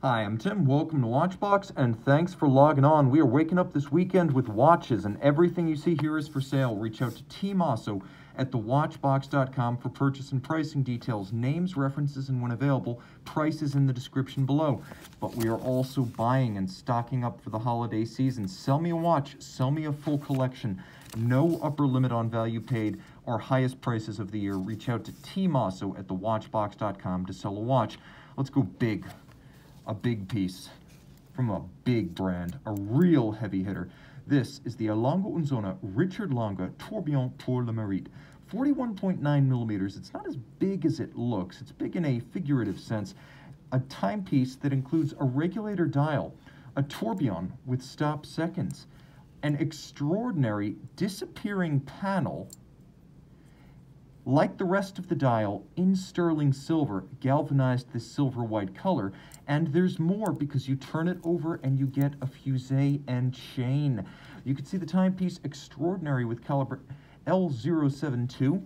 Hi, I'm Tim. Welcome to Watchbox, and thanks for logging on. We are waking up this weekend with watches, and everything you see here is for sale. Reach out to tmosso at thewatchbox.com for purchase and pricing details, names, references, and when available, prices in the description below. But we are also buying and stocking up for the holiday season. Sell me a watch, sell me a full collection. No upper limit on value paid or highest prices of the year. Reach out to tmosso at thewatchbox.com to sell a watch. Let's go big a big piece from a big brand, a real heavy hitter. This is the A. Unzona Richard Lange Tourbillon pour le Mérite. 41.9 millimeters. It's not as big as it looks. It's big in a figurative sense. A timepiece that includes a regulator dial, a tourbillon with stop seconds, an extraordinary disappearing panel like the rest of the dial, in sterling silver, galvanized this silver white color, and there's more because you turn it over and you get a fusee and chain. You can see the timepiece extraordinary with caliber L072,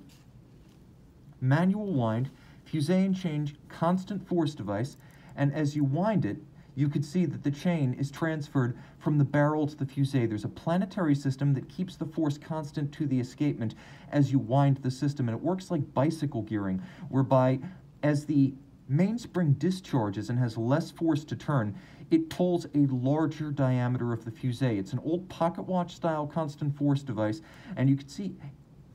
manual wind, fusee and chain, constant force device, and as you wind it, you could see that the chain is transferred from the barrel to the fusee. There's a planetary system that keeps the force constant to the escapement as you wind the system, and it works like bicycle gearing, whereby as the mainspring discharges and has less force to turn, it pulls a larger diameter of the fusee. It's an old pocket watch style constant force device, and you can see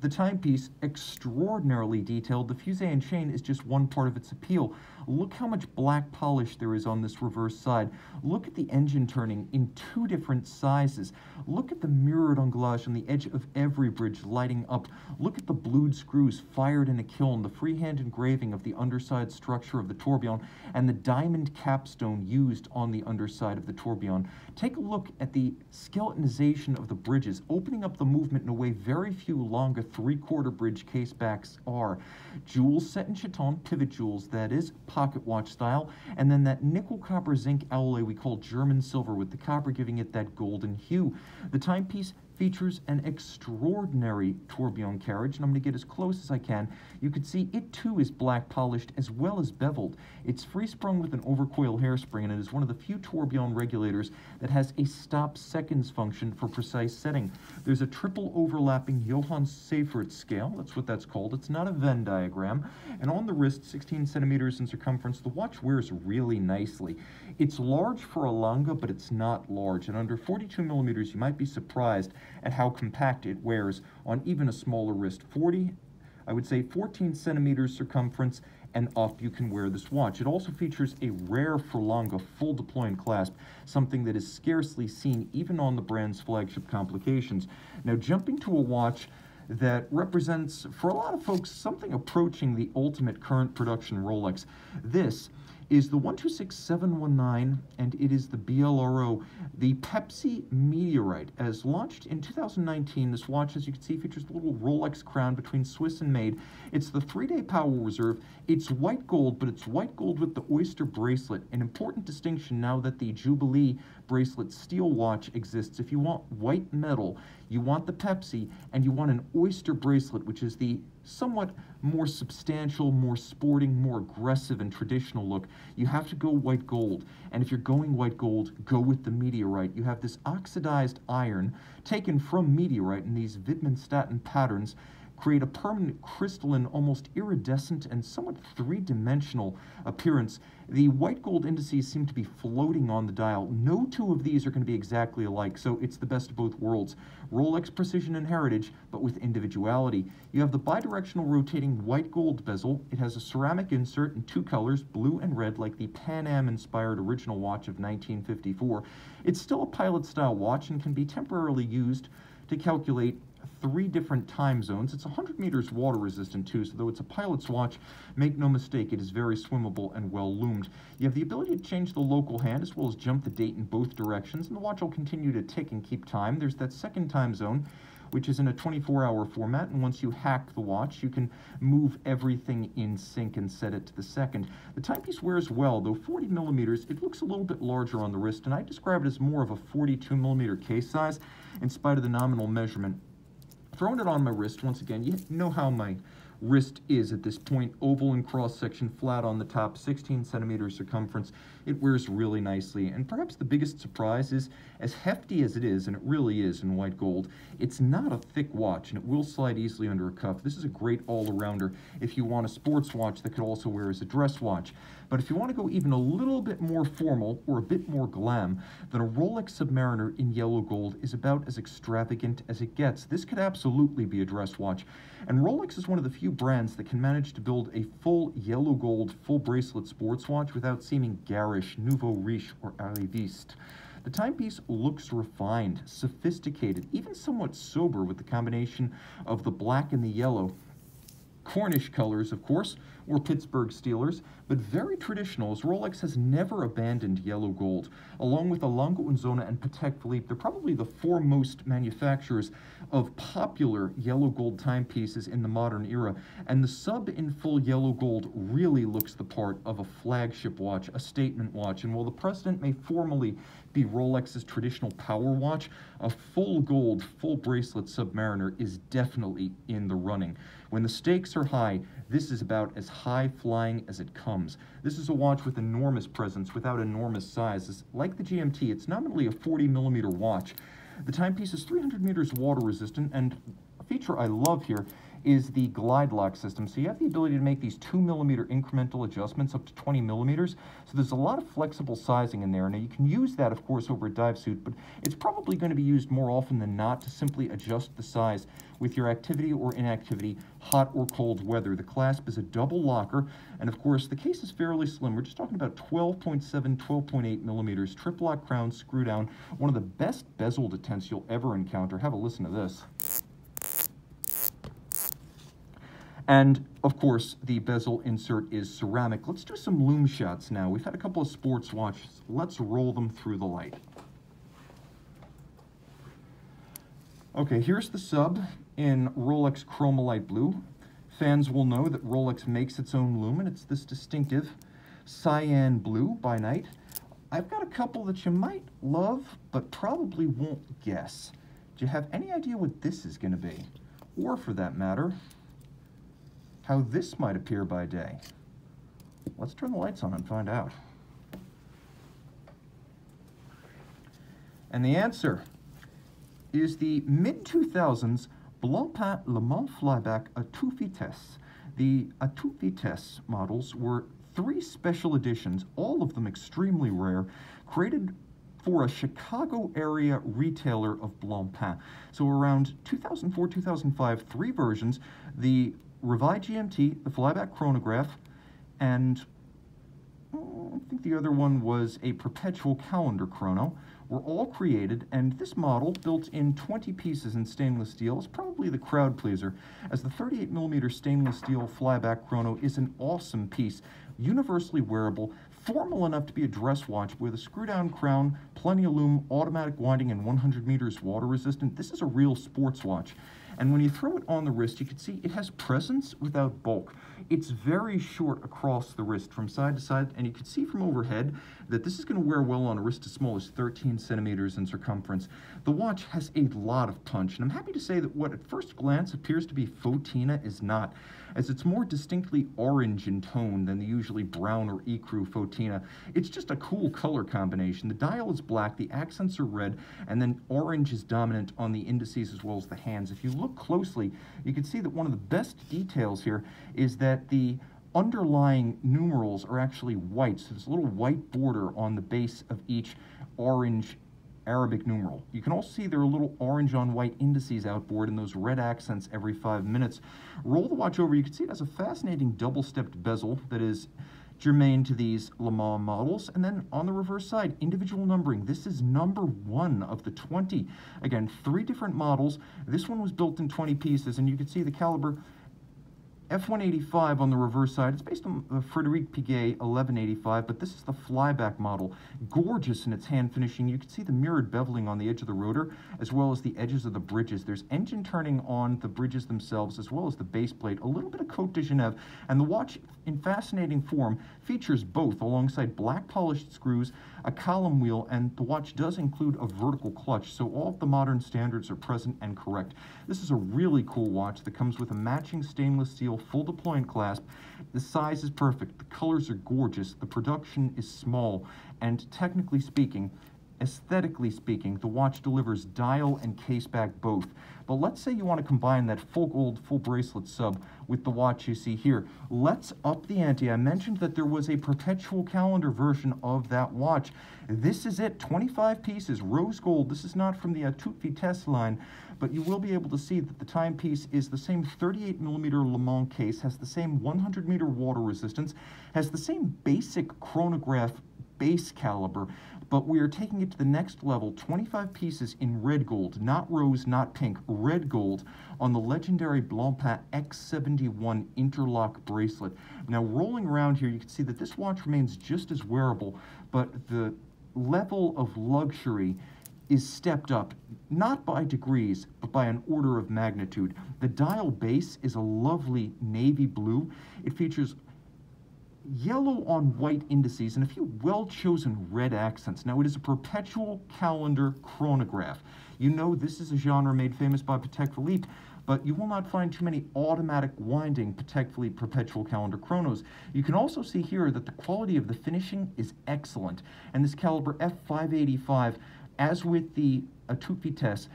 the timepiece, extraordinarily detailed. The fusee and chain is just one part of its appeal. Look how much black polish there is on this reverse side. Look at the engine turning in two different sizes. Look at the mirrored anglage on the edge of every bridge lighting up. Look at the blued screws fired in a kiln, the freehand engraving of the underside structure of the tourbillon, and the diamond capstone used on the underside of the tourbillon. Take a look at the skeletonization of the bridges, opening up the movement in a way very few Lange three-quarter bridge casebacks are. Jewels set in chaton, pivot jewels that is, pocket watch style, and then that nickel copper zinc alloy we call German silver with the copper giving it that golden hue. The timepiece features an extraordinary tourbillon carriage, and I'm going to get as close as I can. You can see it too is black polished as well as beveled. It's free sprung with an overcoil hairspring, and it is one of the few tourbillon regulators that has a stop seconds function for precise setting. There's a triple overlapping Johann Seyffert scale, that's what that's called. It's not a Venn diagram, and on the wrist, 16 centimeters in circumference, the watch wears really nicely. It's large for a Lange, but it's not large, and under 42 millimeters, you might be surprised at how compact it wears on even a smaller wrist. 40, I would say 14 centimeters circumference and up you can wear this watch. It also features a rare for Lange full deploying clasp, something that is scarcely seen even on the brand's flagship complications. Now jumping to a watch that represents, for a lot of folks, something approaching the ultimate current production Rolex. This is the 126719, and it is the BLRO. The Pepsi Meteorite, as launched in 2019, this watch, as you can see, features a little Rolex crown between Swiss and Made. It's the three-day power reserve. It's white gold, but it's white gold with the oyster bracelet, an important distinction now that the Jubilee bracelet steel watch exists. If you want white metal, you want the Pepsi, and you want an oyster bracelet, which is the somewhat more substantial, more sporting, more aggressive and traditional look, you have to go white gold. And if you're going white gold, go with the meteorite. You have this oxidized iron taken from meteorite in these Widmanstätten patterns create a permanent crystalline, almost iridescent and somewhat three-dimensional appearance. The white gold indices seem to be floating on the dial. No two of these are going to be exactly alike, so it's the best of both worlds. Rolex precision and heritage, but with individuality. You have the bidirectional rotating white gold bezel. It has a ceramic insert in two colors, blue and red, like the Pan Am-inspired original watch of 1954. It's still a pilot-style watch and can be temporarily used to calculate three different time zones. It's 100 meters water resistant too, so though it's a pilot's watch, make no mistake, it is very swimmable and well loomed. You have the ability to change the local hand as well as jump the date in both directions, and the watch will continue to tick and keep time. There's that second time zone, which is in a 24-hour format, and once you hack the watch, you can move everything in sync and set it to the second. The timepiece wears well, though 40 millimeters, it looks a little bit larger on the wrist, and I describe it as more of a 42 millimeter case size, in spite of the nominal measurement throwing it on my wrist once again. You know how my wrist is at this point, oval in cross-section, flat on the top, 16 centimeter circumference. It wears really nicely, and perhaps the biggest surprise is, as hefty as it is, and it really is in white gold, it's not a thick watch, and it will slide easily under a cuff. This is a great all-arounder if you want a sports watch that could also wear as a dress watch. But if you want to go even a little bit more formal or a bit more glam, then a Rolex Submariner in yellow gold is about as extravagant as it gets. This could absolutely be a dress watch. And Rolex is one of the few brands that can manage to build a full yellow gold, full bracelet sports watch without seeming garish, nouveau riche, or arriviste. The timepiece looks refined, sophisticated, even somewhat sober with the combination of the black and the yellow. Cornish colors, of course, or Pittsburgh Steelers, but very traditional as Rolex has never abandoned yellow gold. Along with Lange und Söhne and Patek Philippe, they're probably the foremost manufacturers of popular yellow gold timepieces in the modern era, and the sub in full yellow gold really looks the part of a flagship watch, a statement watch, and while the President may formally be Rolex's traditional power watch, a full gold, full bracelet Submariner is definitely in the running. When the stakes are high, this is about as high flying as it comes. This is a watch with enormous presence without enormous size. It's like the GMT, it's nominally a 40 millimeter watch. The timepiece is 300 meters water resistant, and a feature I love here is the glide lock system. So you have the ability to make these two millimeter incremental adjustments up to 20 millimeters. So there's a lot of flexible sizing in there. Now you can use that, of course, over a dive suit, but it's probably going to be used more often than not to simply adjust the size with your activity or inactivity, hot or cold weather. The clasp is a double locker, and of course, the case is fairly slim. We're just talking about 12.7, 12.8 millimeters, triplock crown, screw down, one of the best bezel detents you'll ever encounter. Have a listen to this. And of course, the bezel insert is ceramic. Let's do some lume shots now. We've had a couple of sports watches. Let's roll them through the light. Okay, here's the sub in Rolex Chromalight Blue. Fans will know that Rolex makes its own lumen. It's this distinctive cyan blue by night. I've got a couple that you might love, but probably won't guess. Do you have any idea what this is going to be? Or, for that matter, how this might appear by day. Let's turn the lights on and find out. And the answer is the mid-2000s Blancpain Le Mans Flyback à vitesse. The à vitesse models were three special editions, all of them extremely rare, created for a Chicago area retailer of Blancpain. So around 2004, 2005, three versions, the Réveil GMT, the flyback chronograph, and oh, I think the other one was a perpetual calendar chrono, were all created, and this model, built in 20 pieces in stainless steel, is probably the crowd pleaser, as the 38mm stainless steel flyback chrono is an awesome piece, universally wearable, formal enough to be a dress watch with a screw-down crown, plenty of lume, automatic winding, and 100 meters water resistant. This is a real sports watch. And when you throw it on the wrist, you can see it has presence without bulk. It's very short across the wrist from side to side, and you can see from overhead that this is going to wear well on a wrist as small as 13 centimeters in circumference. The watch has a lot of punch, and I'm happy to say that what at first glance appears to be fauxtina is not, as it's more distinctly orange in tone than the usually brown or ecru fauxtina. It's just a cool color combination. The dial is black, the accents are red, and then orange is dominant on the indices as well as the hands. If you look closely, you can see that one of the best details here is that the underlying numerals are actually white. So there's a little white border on the base of each orange Arabic numeral. You can also see there are little orange on white indices outboard and those red accents every five minutes. Roll the watch over, you can see it has a fascinating double-stepped bezel that is germane to these Le Mans models. And then on the reverse side, individual numbering. This is number one of the 20. Again, three different models. This one was built in 20 pieces, and you can see the caliber F185 on the reverse side, it's based on the Frederic Piguet 1185, but this is the flyback model. Gorgeous in its hand finishing. You can see the mirrored beveling on the edge of the rotor, as well as the edges of the bridges. There's engine turning on the bridges themselves, as well as the base plate. A little bit of Cote de Genève, and the watch, in fascinating form, features both alongside black polished screws, a column wheel, and the watch does include a vertical clutch, so all of the modern standards are present and correct. This is a really cool watch that comes with a matching stainless steel full deployment clasp. The size is perfect, the colors are gorgeous, the production is small, and technically speaking, aesthetically speaking, the watch delivers dial and case back both. But let's say you want to combine that full gold, full bracelet sub with the watch you see here. Let's up the ante. I mentioned that there was a perpetual calendar version of that watch. This is it, 25 pieces, rose gold. This is not from the Toute Vitesse line, but you will be able to see that the timepiece is the same 38 millimeter Le Mans case, has the same 100 meter water resistance, has the same basic chronograph base caliber, but we are taking it to the next level 25 pieces in red gold, not rose, not pink, red gold on the legendary Blancpain X71 interlock bracelet. Now, rolling around here, you can see that this watch remains just as wearable, but the level of luxury is stepped up, not by degrees, but by an order of magnitude. The dial base is a lovely navy blue. It features yellow on white indices and a few well-chosen red accents. Now, it is a perpetual calendar chronograph. You know this is a genre made famous by Patek Philippe, but you will not find too many automatic winding Patek Philippe perpetual calendar chronos. You can also see here that the quality of the finishing is excellent, and this caliber F585, as with the Toute Vitesse,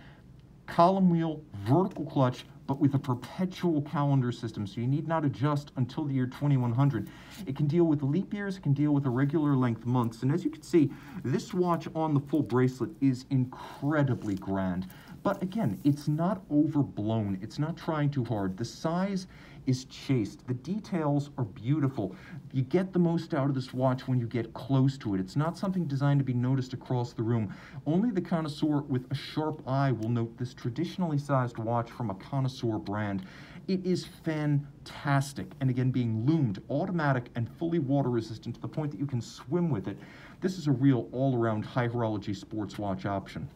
column wheel, vertical clutch, but with a perpetual calendar system, so you need not adjust until the year 2100. It can deal with leap years, it can deal with irregular length months, and as you can see, this watch on the full bracelet is incredibly grand. But again, it's not overblown. It's not trying too hard. The size is chaste. The details are beautiful. You get the most out of this watch when you get close to it. It's not something designed to be noticed across the room. Only the connoisseur with a sharp eye will note this traditionally sized watch from a connoisseur brand. It is fantastic. And again, being loomed, automatic, and fully water resistant to the point that you can swim with it, this is a real all-around high horology sports watch option.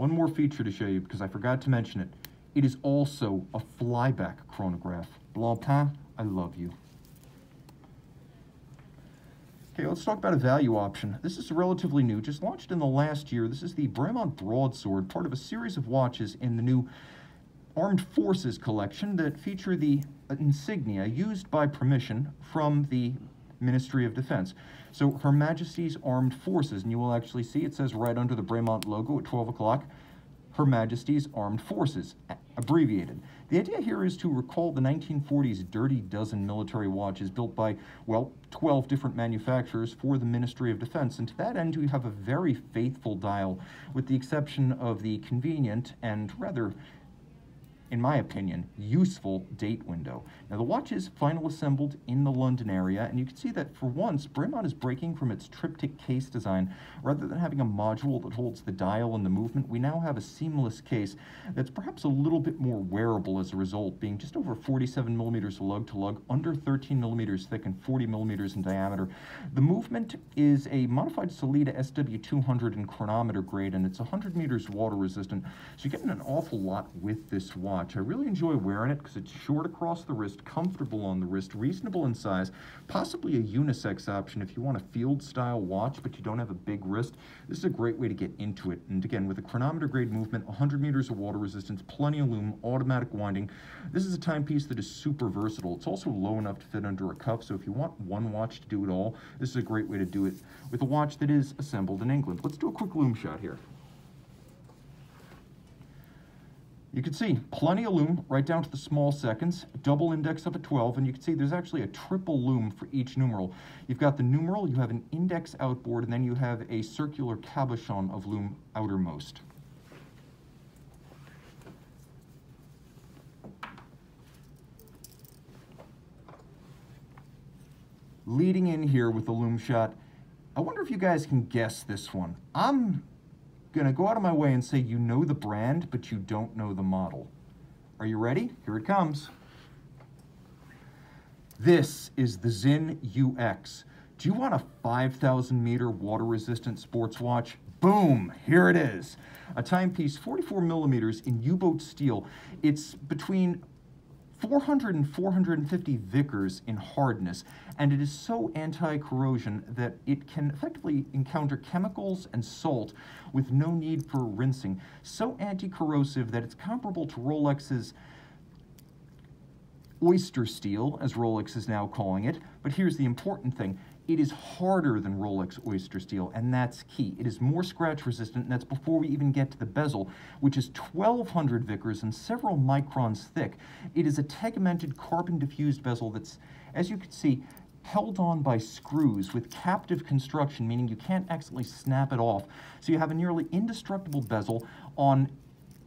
One more feature to show you because I forgot to mention it. It is also a flyback chronograph. Blancpain, I love you. Okay, let's talk about a value option. This is relatively new, just launched in the last year. This is the Bremont Broadsword, part of a series of watches in the new Armed Forces collection that feature the insignia used by permission from the Ministry of Defense. So Her Majesty's Armed Forces, and you will actually see it says right under the Bremont logo at 12 o'clock, Her Majesty's Armed Forces, abbreviated. The idea here is to recall the 1940s Dirty Dozen military watches built by, well, 12 different manufacturers for the Ministry of Defense. And to that end, we have a very faithful dial, with the exception of the convenient and rather in my opinion, useful date window. Now the watch is final assembled in the London area, and you can see that for once, Bremont is breaking from its triptych case design. Rather than having a module that holds the dial and the movement, we now have a seamless case that's perhaps a little bit more wearable as a result, being just over 47 millimeters lug to lug, under 13 millimeters thick and 40 millimeters in diameter. The movement is a modified Sellita SW200 in chronometer grade, and it's 100 meters water resistant, so you're getting an awful lot with this watch watch. I really enjoy wearing it because it's short across the wrist, comfortable on the wrist, reasonable in size, possibly a unisex option if you want a field style watch but you don't have a big wrist. This is a great way to get into it. And again, with a chronometer grade movement, 100 meters of water resistance, plenty of lume, automatic winding. This is a timepiece that is super versatile. It's also low enough to fit under a cuff, so if you want one watch to do it all, this is a great way to do it with a watch that is assembled in England. Let's do a quick lume shot here. You can see plenty of loom right down to the small seconds, double index up at 12, and you can see there's actually a triple loom for each numeral. You've got the numeral, you have an index outboard, and then you have a circular cabochon of loom outermost. Leading in here with the loom shot, I wonder if you guys can guess this one. I'm going to go out of my way and say you know the brand, but you don't know the model. Are you ready? Here it comes. This is the Sinn UX. Do you want a 5,000 meter water resistant sports watch? Boom, here it is. A timepiece 44 millimeters in U-boat steel. It's between 400 and 450 Vickers in hardness, and it is so anti-corrosion that it can effectively encounter chemicals and salt with no need for rinsing. So anti-corrosive that it's comparable to Rolex's oyster steel, as Rolex is now calling it. But here's the important thing. It is harder than Rolex Oyster Steel, and that's key. It is more scratch resistant, and that's before we even get to the bezel, which is 1200 Vickers and several microns thick. It is a tegimented carbon diffused bezel that's, as you can see, held on by screws with captive construction, meaning you can't accidentally snap it off. So you have a nearly indestructible bezel on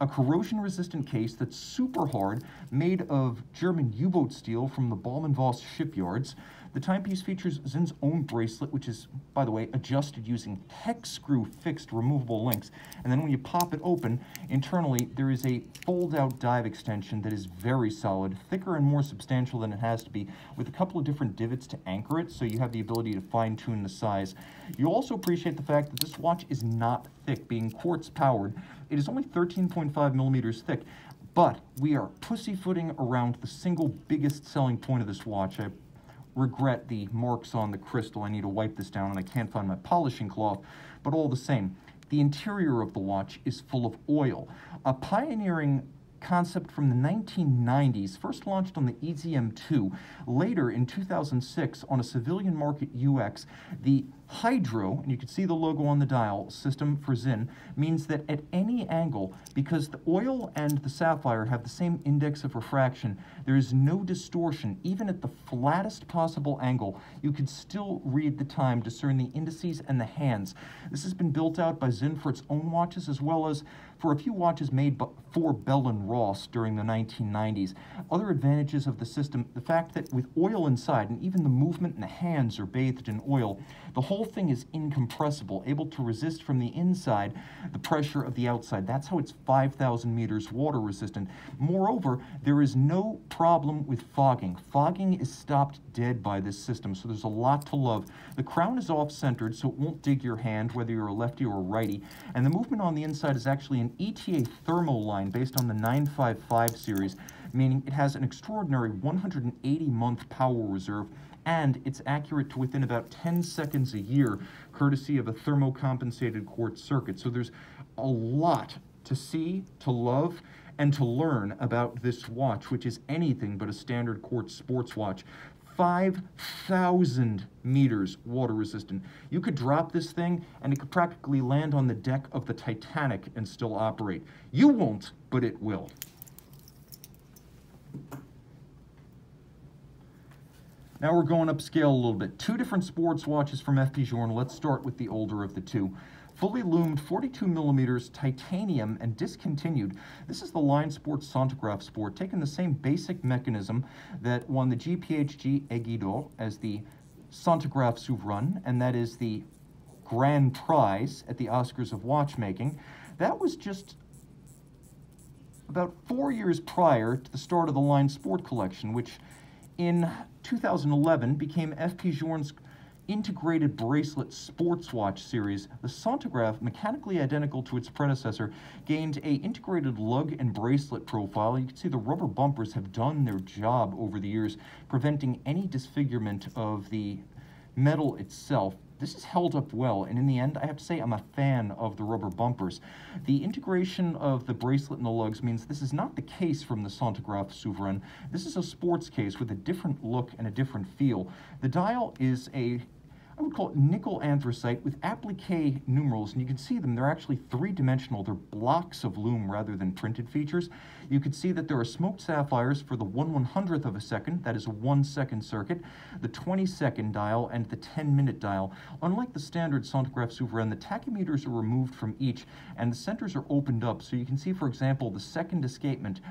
a corrosion-resistant case that's super hard, made of German U-boat steel from the Blohm + Voss shipyards. The timepiece features Sinn's own bracelet, which is, by the way, adjusted using hex screw fixed removable links. And then when you pop it open, internally there is a fold-out dive extension that is very solid, thicker and more substantial than it has to be, with a couple of different divots to anchor it, so you have the ability to fine-tune the size. You also appreciate the fact that this watch is not thick, being quartz powered. It is only 13.5 millimeters thick, but we are pussyfooting around the single biggest selling point of this watch. I regret the marks on the crystal. I need to wipe this down and I can't find my polishing cloth, but all the same, the interior of the watch is full of oil. A pioneering concept from the 1990s, first launched on the EZM2. Later, in 2006, on a civilian market UX, the Hydro, and you can see the logo on the dial, system for Sinn, means that at any angle, because the oil and the sapphire have the same index of refraction, there is no distortion. Even at the flattest possible angle, you can still read the time, discern the indices and the hands. This has been built out by Sinn for its own watches, as well as for a few watches made for Bell and Ross during the 1990s. Other advantages of the system, the fact that with oil inside, and even the movement and the hands are bathed in oil, the whole thing is incompressible, able to resist from the inside the pressure of the outside. That's how it's 5,000 meters water resistant. Moreover, there is no problem with fogging. Fogging is stopped dead by this system, so there's a lot to love. The crown is off-centered, so it won't dig your hand, whether you're a lefty or a righty, and the movement on the inside is actually an ETA Thermoline based on the 955 series, meaning it has an extraordinary 180-month power reserve, and it's accurate to within about 10 seconds a year, courtesy of a thermocompensated quartz circuit. So there's a lot to see, to love, and to learn about this watch, which is anything but a standard quartz sports watch. 5,000 meters water resistant. You could drop this thing and it could practically land on the deck of the Titanic and still operate. You won't, but it will. Now we're going upscale a little bit. Two different sports watches from FP Journe. Let's start with the older of the two. Fully loomed 42 millimeters titanium and discontinued. This is the Line Sport Centigraphe Sport, taking the same basic mechanism that won the GPHG Aiguille as the Centigraphe Souverain, and that is the grand prize at the Oscars of watchmaking. That was just about four years prior to the start of the Line Sport collection, which in 2011 became FP Journe's integrated bracelet sports watch series, the Centigraphe, mechanically identical to its predecessor, gained a integrated lug and bracelet profile. You can see the rubber bumpers have done their job over the years, preventing any disfigurement of the metal itself. This has held up well, and in the end, I have to say I'm a fan of the rubber bumpers. The integration of the bracelet and the lugs means this is not the case from the Centigraphe Souverain. This is a sports case with a different look and a different feel. The dial is a I would call it nickel anthracite with applique numerals, and you can see them. They're actually three-dimensional. They're blocks of lume rather than printed features. You can see that there are smoked sapphires for the 1 100th of a second, that is a one-second circuit, the 20-second dial, and the 10-minute dial. Unlike the standard Centigraphe Souverain, the tachymeters are removed from each, and the centers are opened up. So you can see, for example, the second escapement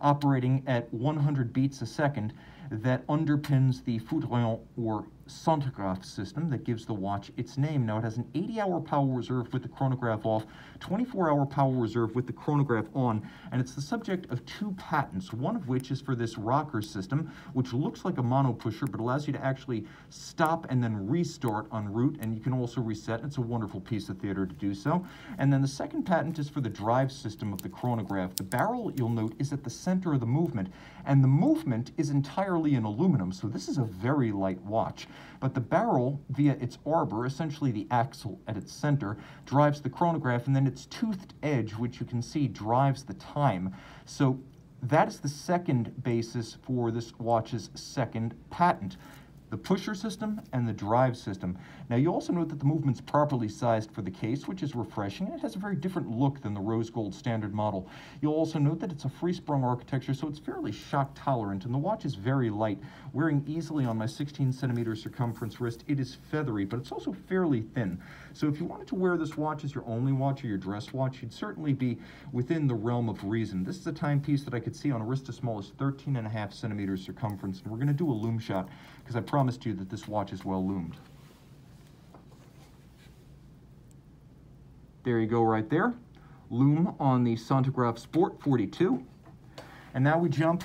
operating at 100 beats a second that underpins the Foudroyant or Centigraphe system that gives the watch its name. Now, it has an 80-hour power reserve with the chronograph off, 24-hour power reserve with the chronograph on, and it's the subject of two patents, one of which is for this rocker system, which looks like a mono pusher, but allows you to actually stop and then restart en route, and you can also reset. It's a wonderful piece of theater to do so. And then the second patent is for the drive system of the chronograph. The barrel, you'll note, is at the center of the movement, And the movement is entirely in aluminum, so this is a very light watch. But the barrel, via its arbor, essentially the axle at its center, drives the chronograph, and then its toothed edge, which you can see drives the time. So that is the second basis for this watch's second patent the pusher system and the drive system. Now you also note that the movement's properly sized for the case, which is refreshing. It has a very different look than the rose gold standard model. You'll also note that it's a free sprung architecture, so it's fairly shock tolerant, and the watch is very light. Wearing easily on my 16 centimeter circumference wrist, it is feathery, but it's also fairly thin. So if you wanted to wear this watch as your only watch or your dress watch, you'd certainly be within the realm of reason. This is a timepiece that I could see on a wrist as small as 13 and a half centimeters circumference, and we're gonna do a loom shot because I promised you that this watch is well loomed. There you go right there. Loom on the Centigraphe Sport 42. And now we jump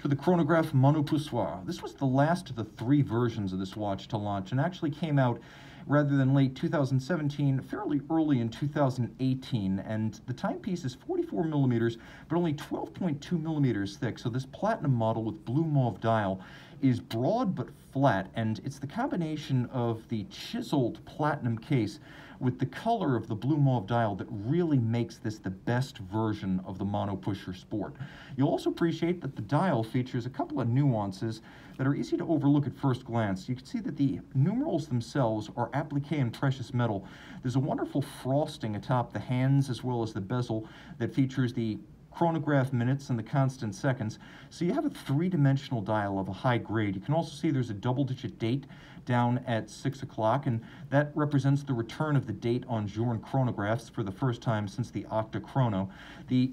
to the chronograph Monopoussoir. This was the last of the three versions of this watch to launch and actually came out rather than late 2017, fairly early in 2018, and the timepiece is 44 millimeters, but only 12.2 millimeters thick, so this platinum model with blue mauve dial is broad but flat, and it's the combination of the chiseled platinum case with the color of the blue mauve dial that really makes this the best version of the Mono Pusher Sport. You'll also appreciate that the dial features a couple of nuances that are easy to overlook at first glance. You can see that the numerals themselves are applique and precious metal. There's a wonderful frosting atop the hands as well as the bezel that features the chronograph minutes and the constant seconds. So you have a three-dimensional dial of a high grade. You can also see there's a double-digit date down at 6 o'clock, and that represents the return of the date on Journe chronographs for the first time since the Octochrono. The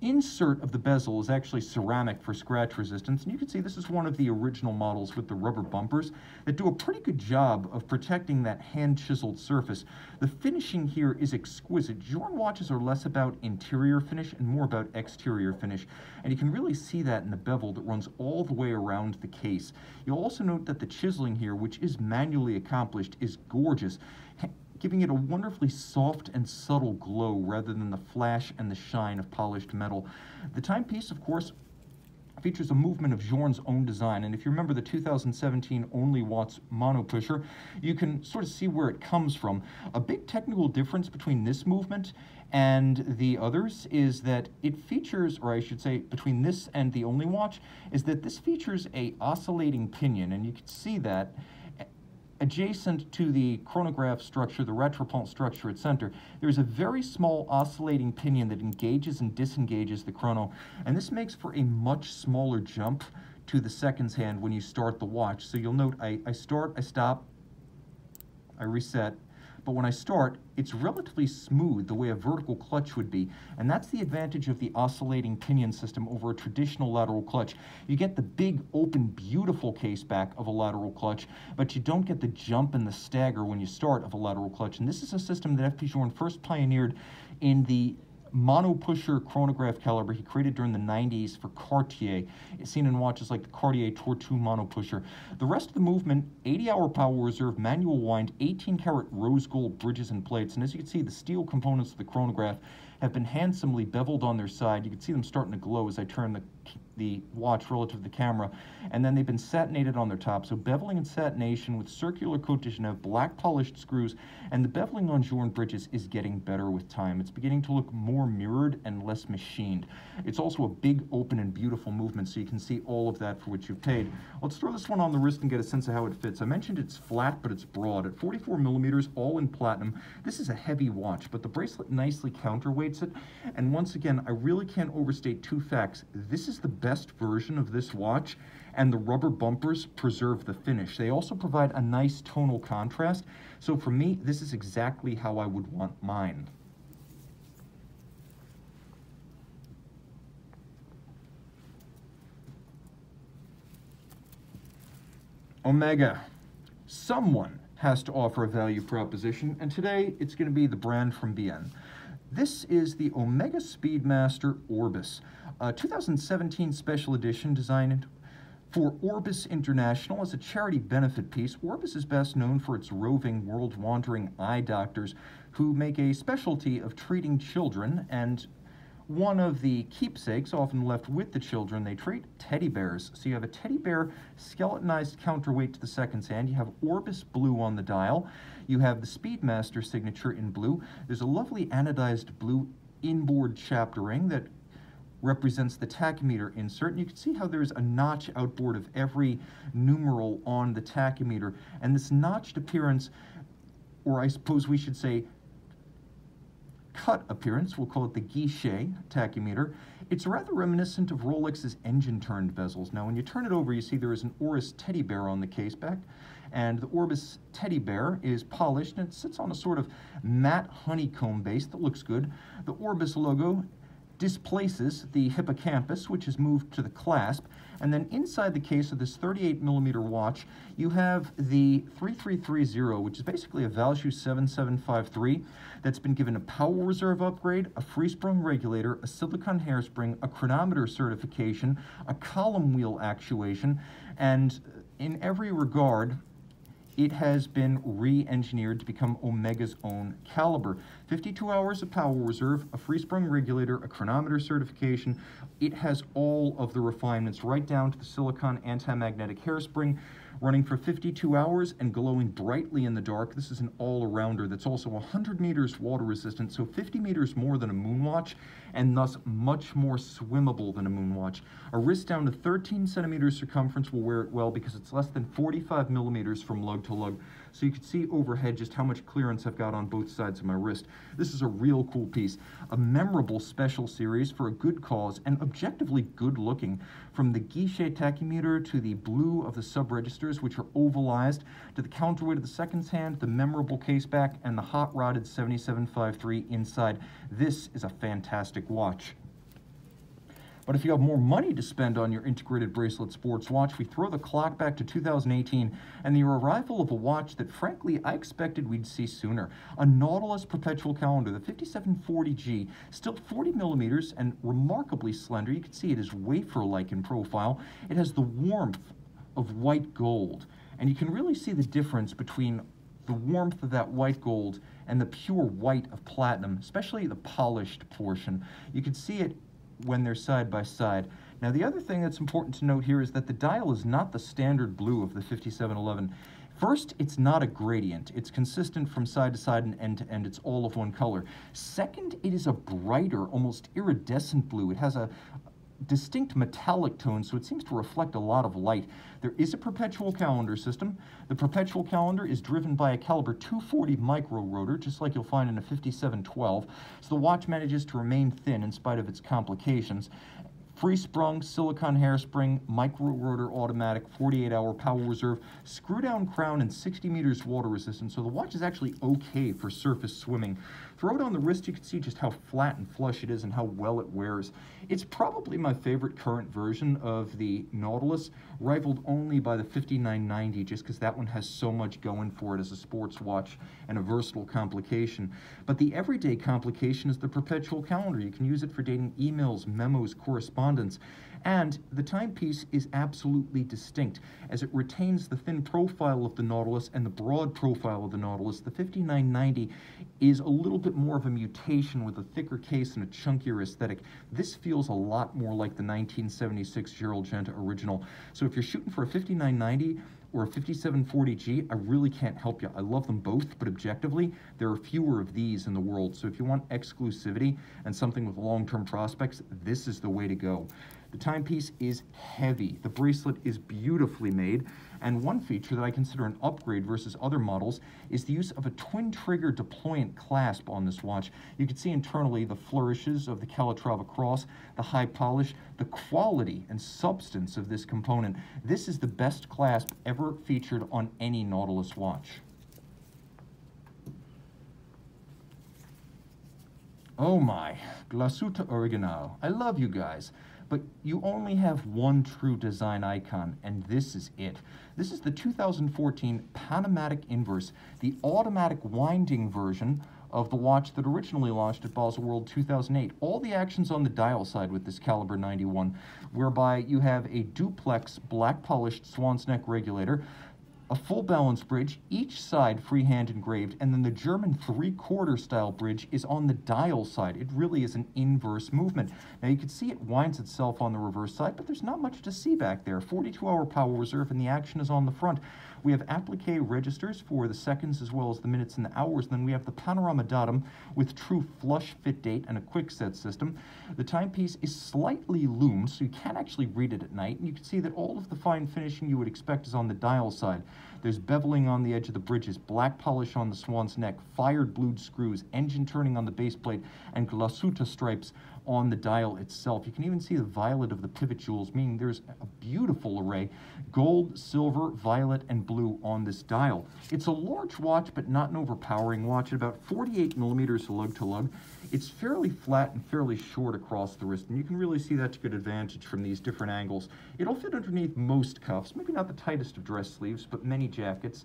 insert of the bezel is actually ceramic for scratch resistance, and you can see this is one of the original models with the rubber bumpers that do a pretty good job of protecting that hand-chiseled surface. The finishing here is exquisite. Journe watches are less about interior finish and more about exterior finish, and you can really see that in the bevel that runs all the way around the case. You'll also note that the chiseling here, which is manually accomplished, is gorgeous giving it a wonderfully soft and subtle glow rather than the flash and the shine of polished metal. The timepiece, of course, features a movement of Journe's own design. And if you remember the 2017 Only Watch mono pusher, you can sort of see where it comes from. A big technical difference between this movement and the others is that it features, or I should say between this and the Only Watch, is that this features a oscillating pinion. And you can see that adjacent to the chronograph structure, the retropont structure at center, there's a very small oscillating pinion that engages and disengages the chrono, and this makes for a much smaller jump to the seconds hand when you start the watch. So you'll note I, I start, I stop, I reset, but when I start, it's relatively smooth the way a vertical clutch would be, and that's the advantage of the oscillating pinion system over a traditional lateral clutch. You get the big, open, beautiful case back of a lateral clutch, but you don't get the jump and the stagger when you start of a lateral clutch, and this is a system that FP Journe first pioneered in the mono pusher chronograph caliber he created during the 90s for Cartier, seen in watches like the Cartier Tortue mono pusher. The rest of the movement, 80 hour power reserve, manual wind, 18 karat rose gold bridges and plates. And as you can see, the steel components of the chronograph have been handsomely beveled on their side. You can see them starting to glow as I turn the the watch relative to the camera, and then they've been satinated on their top. So beveling and satination with circular Cote de black polished screws, and the beveling on Journe bridges is getting better with time. It's beginning to look more mirrored and less machined. It's also a big, open, and beautiful movement, so you can see all of that for which you've paid. Let's throw this one on the wrist and get a sense of how it fits. I mentioned it's flat, but it's broad. At 44 millimeters, all in platinum, this is a heavy watch, but the bracelet nicely counterweights it. And once again, I really can't overstate two facts. This is the best version of this watch, and the rubber bumpers preserve the finish. They also provide a nice tonal contrast, so for me, this is exactly how I would want mine. Omega. Someone has to offer a value proposition, and today it's going to be the brand from Bienne. This is the Omega Speedmaster Orbis a 2017 special edition designed for Orbis International as a charity benefit piece. Orbis is best known for its roving, world-wandering eye doctors who make a specialty of treating children and one of the keepsakes often left with the children they treat teddy bears. So you have a teddy bear skeletonized counterweight to the seconds hand. You have Orbis blue on the dial. You have the Speedmaster signature in blue. There's a lovely anodized blue inboard chapter ring that represents the tachymeter insert. And you can see how there's a notch outboard of every numeral on the tachymeter. And this notched appearance, or I suppose we should say cut appearance, we'll call it the guichet tachymeter, it's rather reminiscent of Rolex's engine-turned bezels. Now, when you turn it over, you see there is an Orbis teddy bear on the case back, and the Orbis teddy bear is polished, and it sits on a sort of matte honeycomb base that looks good. The Orbis logo displaces the hippocampus, which is moved to the clasp, and then inside the case of this 38 millimeter watch, you have the 3330, which is basically a Valjoux 7753 that's been given a power reserve upgrade, a free sprung regulator, a silicon hairspring, a chronometer certification, a column wheel actuation, and in every regard, it has been re-engineered to become Omega's own caliber. 52 hours of power reserve, a free sprung regulator, a chronometer certification. It has all of the refinements right down to the silicon anti-magnetic hairspring, running for 52 hours and glowing brightly in the dark. This is an all-arounder that's also 100 meters water resistant, so 50 meters more than a Moonwatch, and thus much more swimmable than a Moonwatch. A wrist down to 13 centimeters circumference will wear it well because it's less than 45 millimeters from lug to lug. So you can see overhead just how much clearance I've got on both sides of my wrist. This is a real cool piece. A memorable special series for a good cause and objectively good looking. From the guichet tachymeter to the blue of the sub-registers, which are ovalized, to the counterweight of the seconds hand, the memorable caseback, and the hot-rodded 7753 inside. This is a fantastic watch. But if you have more money to spend on your integrated bracelet sports watch, we throw the clock back to 2018 and the arrival of a watch that frankly I expected we'd see sooner. A Nautilus perpetual calendar, the 5740G, still 40 millimeters and remarkably slender. You can see it is wafer-like in profile. It has the warmth of white gold. And you can really see the difference between the warmth of that white gold and the pure white of platinum, especially the polished portion. You can see it when they're side by side. Now the other thing that's important to note here is that the dial is not the standard blue of the 5711. First, it's not a gradient. It's consistent from side to side and end to end. It's all of one color. Second, it is a brighter, almost iridescent blue. It has a, distinct metallic tone, so it seems to reflect a lot of light. There is a perpetual calendar system. The perpetual calendar is driven by a caliber 240 micro rotor, just like you'll find in a 5712, so the watch manages to remain thin in spite of its complications. Free sprung, silicon hairspring, micro rotor automatic, 48 hour power reserve, screw down crown, and 60 meters water resistance. So the watch is actually okay for surface swimming. Throw it on the wrist, you can see just how flat and flush it is and how well it wears. It's probably my favorite current version of the Nautilus, rivaled only by the 5990, just because that one has so much going for it as a sports watch and a versatile complication. But the everyday complication is the perpetual calendar. You can use it for dating emails, memos, correspondence. And the timepiece is absolutely distinct as it retains the thin profile of the Nautilus and the broad profile of the Nautilus. The 5990 is a little bit more of a mutation with a thicker case and a chunkier aesthetic. This feels a lot more like the 1976 Gerald Genta original. So if you're shooting for a 5990, or a 5740G, I really can't help you. I love them both, but objectively, there are fewer of these in the world. So if you want exclusivity and something with long-term prospects, this is the way to go. The timepiece is heavy. The bracelet is beautifully made. And one feature that I consider an upgrade versus other models is the use of a twin trigger deployant clasp on this watch. You can see internally the flourishes of the Calatrava cross, the high polish, the quality and substance of this component. This is the best clasp ever featured on any Nautilus watch. Oh my, Glashütte Original. I love you guys but you only have one true design icon, and this is it. This is the 2014 PanoMatic Inverse, the automatic winding version of the watch that originally launched at Baselworld 2008. All the actions on the dial side with this caliber 91, whereby you have a duplex black polished swan's neck regulator, a full balance bridge, each side freehand engraved, and then the German three-quarter style bridge is on the dial side. It really is an inverse movement. Now you can see it winds itself on the reverse side, but there's not much to see back there. 42-hour power reserve, and the action is on the front. We have applique registers for the seconds as well as the minutes and the hours. Then we have the panorama datum with true flush fit date and a quick set system. The timepiece is slightly loomed, so you can actually read it at night. And you can see that all of the fine finishing you would expect is on the dial side. There's beveling on the edge of the bridges, black polish on the swan's neck, fired blued screws, engine turning on the base plate, and Glashütte stripes on the dial itself. You can even see the violet of the pivot jewels, meaning there's a beautiful array, gold, silver, violet, and blue on this dial. It's a large watch, but not an overpowering watch, at about 48 millimeters lug to lug. It's fairly flat and fairly short across the wrist, and you can really see that to good advantage from these different angles. It'll fit underneath most cuffs, maybe not the tightest of dress sleeves, but many jackets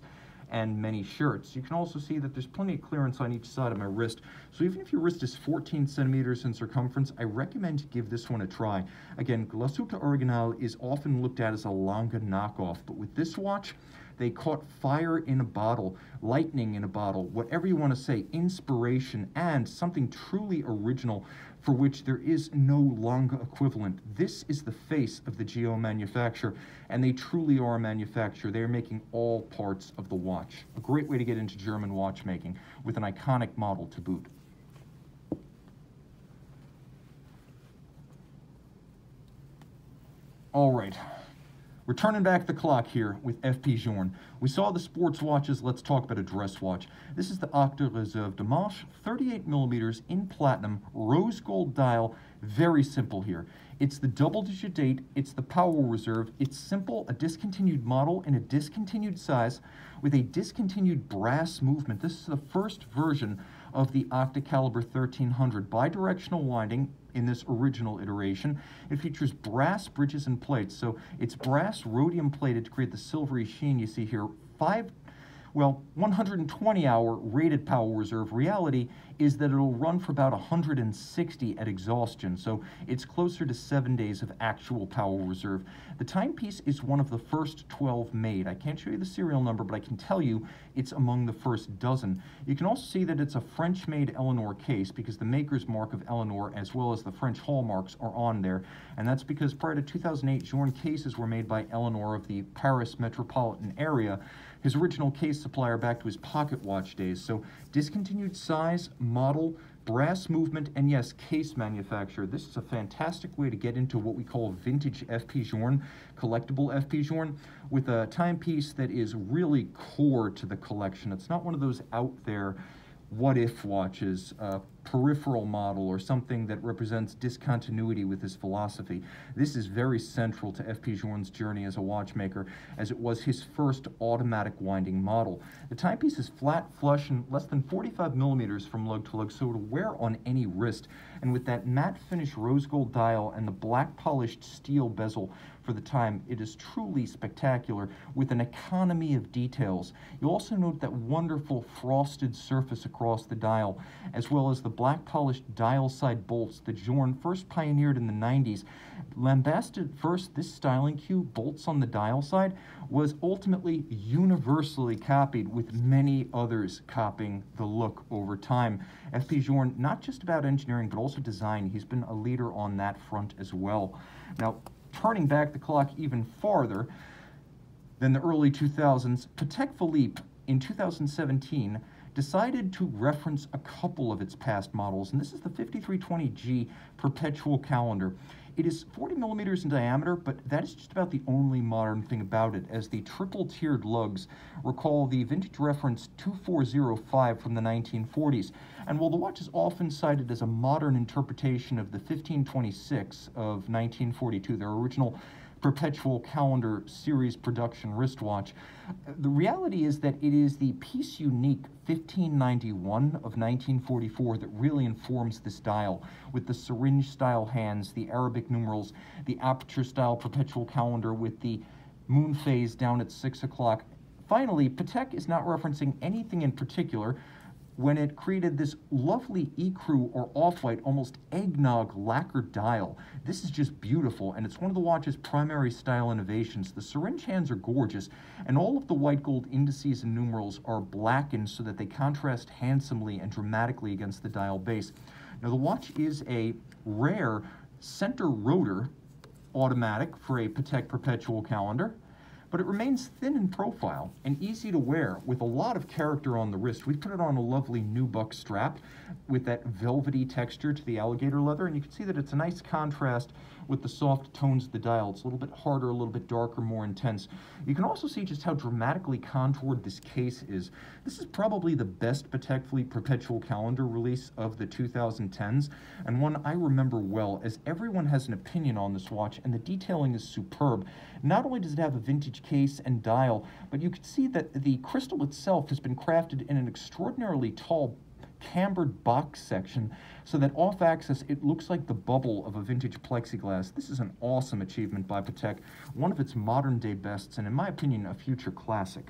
and many shirts. You can also see that there's plenty of clearance on each side of my wrist. So even if your wrist is 14 centimeters in circumference, I recommend to give this one a try. Again, Glashütte Original is often looked at as a Lange knockoff, but with this watch, they caught fire in a bottle, lightning in a bottle, whatever you want to say, inspiration, and something truly original for which there is no Lange equivalent. This is the face of the GO manufacturer, and they truly are a manufacturer. They are making all parts of the watch. A great way to get into German watchmaking with an iconic model to boot. All right. We're turning back the clock here with FP Journe. We saw the sports watches, let's talk about a dress watch. This is the Octa Reserve de Marche, 38 millimeters in platinum, rose gold dial, very simple here. It's the double digit date, it's the power reserve, it's simple, a discontinued model in a discontinued size with a discontinued brass movement. This is the first version of the Octa Caliber 1300 bidirectional winding in this original iteration. It features brass bridges and plates, so it's brass rhodium plated to create the silvery sheen you see here. Five well, 120 hour rated power reserve reality is that it'll run for about 160 at exhaustion, so it's closer to seven days of actual power reserve. The timepiece is one of the first 12 made. I can't show you the serial number, but I can tell you it's among the first dozen. You can also see that it's a French-made Eleanor case because the maker's mark of Eleanor as well as the French hallmarks are on there, and that's because prior to 2008, Journe cases were made by Eleanor of the Paris metropolitan area, his original case supplier back to his pocket watch days. So discontinued size, model, brass movement, and yes, case manufacturer. This is a fantastic way to get into what we call vintage FP Journe, collectible FP Journe, with a timepiece that is really core to the collection. It's not one of those out there what if watches, a peripheral model, or something that represents discontinuity with his philosophy. This is very central to F.P. Journe's journey as a watchmaker, as it was his first automatic winding model. The timepiece is flat, flush, and less than 45 millimeters from lug to lug, so it'll wear on any wrist. And with that matte finish rose gold dial and the black polished steel bezel, for the time. It is truly spectacular with an economy of details. You also note that wonderful frosted surface across the dial, as well as the black polished dial side bolts that Journe first pioneered in the 90s. Lambasted first, this styling cue, bolts on the dial side, was ultimately universally copied with many others copying the look over time. FP Journe, not just about engineering, but also design. He's been a leader on that front as well. Now, turning back the clock even farther than the early 2000s, Patek Philippe in 2017 decided to reference a couple of its past models, and this is the 5320G perpetual calendar. It is 40 millimeters in diameter, but that is just about the only modern thing about it, as the triple-tiered lugs recall the vintage reference 2405 from the 1940s. And while the watch is often cited as a modern interpretation of the 1526 of 1942, their original perpetual calendar series production wristwatch. The reality is that it is the piece unique 1591 of 1944 that really informs this dial, with the syringe style hands, the Arabic numerals, the aperture style perpetual calendar with the moon phase down at 6 o'clock. Finally, Patek is not referencing anything in particular, when it created this lovely ecru or off-white, almost eggnog lacquer dial. This is just beautiful, and it's one of the watch's primary style innovations. The syringe hands are gorgeous, and all of the white gold indices and numerals are blackened so that they contrast handsomely and dramatically against the dial base. Now, the watch is a rare center rotor automatic for a Patek perpetual calendar but it remains thin in profile and easy to wear with a lot of character on the wrist. We put it on a lovely nubuck strap with that velvety texture to the alligator leather, and you can see that it's a nice contrast with the soft tones of the dial. It's a little bit harder, a little bit darker, more intense. You can also see just how dramatically contoured this case is. This is probably the best Patek Philippe Perpetual Calendar release of the 2010s, and one I remember well, as everyone has an opinion on this watch, and the detailing is superb. Not only does it have a vintage case and dial, but you can see that the crystal itself has been crafted in an extraordinarily tall cambered box section so that off axis it looks like the bubble of a vintage plexiglass. This is an awesome achievement by Patek, one of its modern day bests, and in my opinion, a future classic.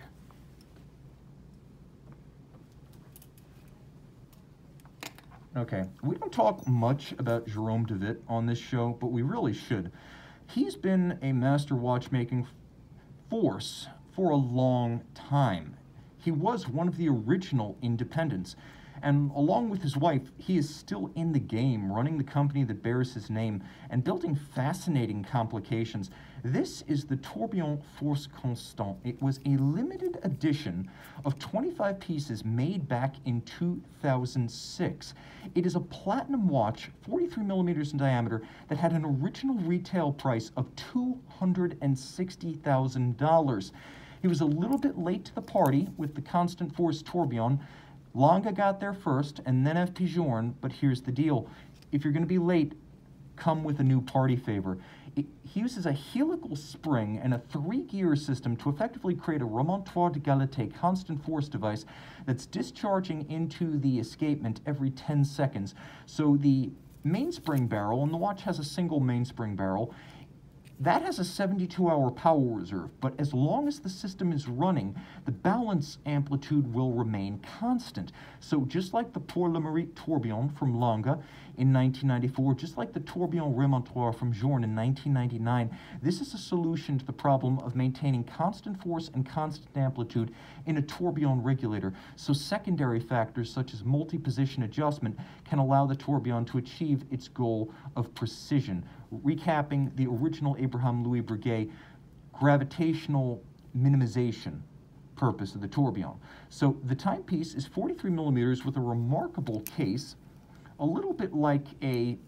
Okay, we don't talk much about Jerome de Witt on this show, but we really should. He's been a master watchmaking force for a long time. He was one of the original independents. And along with his wife, he is still in the game, running the company that bears his name and building fascinating complications. This is the Tourbillon Force Constant. It was a limited edition of 25 pieces made back in 2006. It is a platinum watch, 43 millimeters in diameter, that had an original retail price of $260,000. He was a little bit late to the party with the Constant Force Tourbillon, Lange got there first, and then FP Journe, but here's the deal. If you're going to be late, come with a new party favor. He uses a helical spring and a three-gear system to effectively create a remontoir d'égalité constant force device that's discharging into the escapement every 10 seconds. So the mainspring barrel, and the watch has a single mainspring barrel, that has a 72 hour power reserve, but as long as the system is running, the balance amplitude will remain constant. So just like the Pour le Mérite tourbillon from Lange in 1994, just like the tourbillon remontoir from Journe in 1999, this is a solution to the problem of maintaining constant force and constant amplitude in a tourbillon regulator. So secondary factors such as multi-position adjustment can allow the tourbillon to achieve its goal of precision recapping the original Abraham Louis Breguet gravitational minimization purpose of the tourbillon. So the timepiece is 43 millimeters with a remarkable case, a little bit like a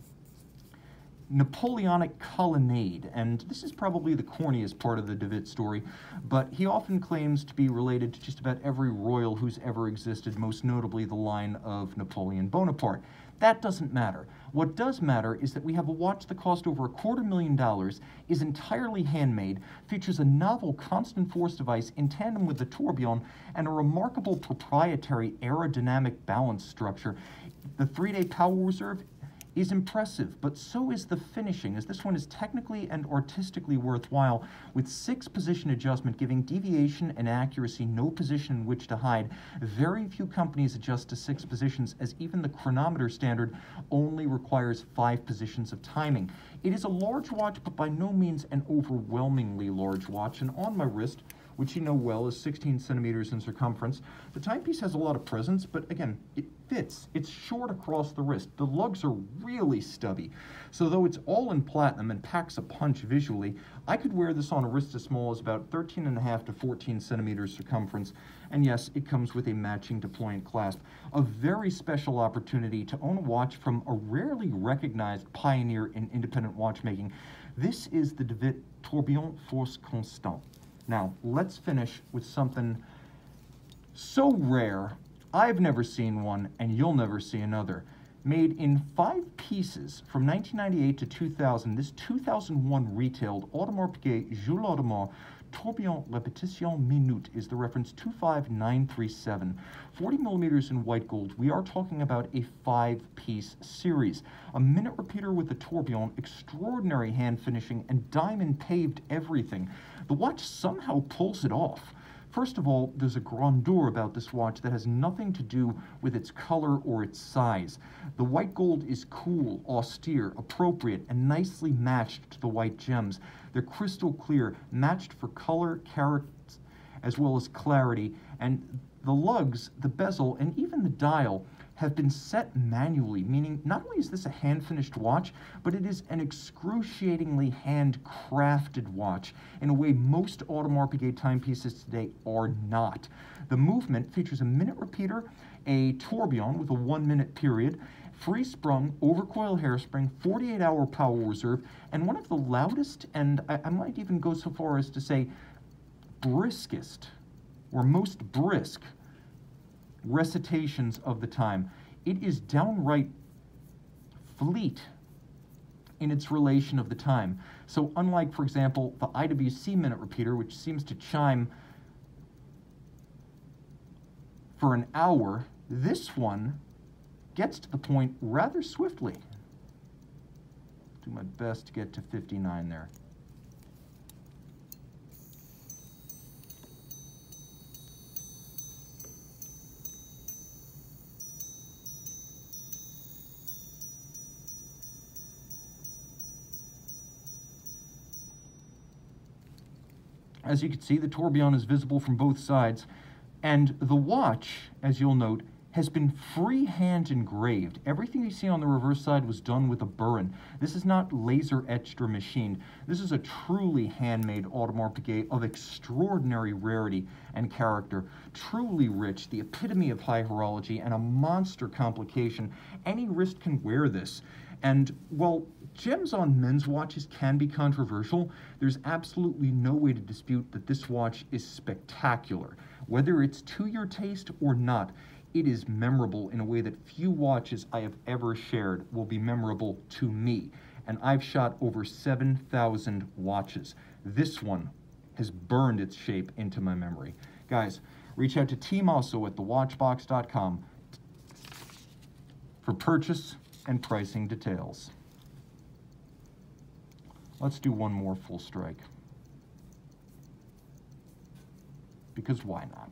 Napoleonic colonnade, and this is probably the corniest part of the de Witt story, but he often claims to be related to just about every royal who's ever existed, most notably the line of Napoleon Bonaparte. That doesn't matter. What does matter is that we have a watch that cost over a quarter million dollars, is entirely handmade, features a novel constant force device in tandem with the tourbillon, and a remarkable proprietary aerodynamic balance structure. The three-day power reserve is impressive, but so is the finishing, as this one is technically and artistically worthwhile, with six position adjustment giving deviation and accuracy no position in which to hide. Very few companies adjust to six positions, as even the chronometer standard only requires five positions of timing. It is a large watch, but by no means an overwhelmingly large watch, and on my wrist, which you know well is 16 centimeters in circumference. The timepiece has a lot of presence, but again, it fits. It's short across the wrist. The lugs are really stubby. So though it's all in platinum and packs a punch visually, I could wear this on a wrist as small as about 13 and a half to 14 centimeters circumference. And yes, it comes with a matching deployant clasp. A very special opportunity to own a watch from a rarely recognized pioneer in independent watchmaking. This is the De Witt Tourbillon Force Constant. Now, let's finish with something so rare, I've never seen one, and you'll never see another. Made in five pieces from 1998 to 2000, this 2001 retailed Audemars Piguet Jules Audemars Tourbillon Repetition Minute is the reference 25937. 40 millimeters in white gold, we are talking about a five-piece series. A minute repeater with the tourbillon, extraordinary hand finishing, and diamond paved everything. The watch somehow pulls it off. First of all, there's a grandeur about this watch that has nothing to do with its color or its size. The white gold is cool, austere, appropriate, and nicely matched to the white gems. They're crystal clear, matched for color, character, as well as clarity, and the lugs, the bezel, and even the dial have been set manually, meaning not only is this a hand-finished watch, but it is an excruciatingly handcrafted watch in a way most Audemars Piguet timepieces today are not. The movement features a minute repeater, a tourbillon with a one-minute period, free sprung, overcoil hairspring, 48 hour power reserve, and one of the loudest, and I, I, might even go so far as to say briskest, or most brisk recitations of the time. It is downright fleet in its relation of the time. So unlike, for example, the IWC minute repeater, which seems to chime for an hour, this one gets to the point rather swiftly. Do my best to get to 59 there. As you can see, the tourbillon is visible from both sides, and the watch, as you'll note, has been freehand engraved. Everything you see on the reverse side was done with a burin. This is not laser etched or machined. This is a truly handmade Audemars Piguet of extraordinary rarity and character, truly rich, the epitome of high horology, and a monster complication. Any wrist can wear this. And while gems on men's watches can be controversial, there's absolutely no way to dispute that this watch is spectacular. Whether it's to your taste or not, it is memorable in a way that few watches I have ever shared will be memorable to me. And I've shot over 7,000 watches. This one has burned its shape into my memory. Guys, reach out to tmosso at thewatchbox.com for purchase and pricing details. Let's do one more full strike. Because why not?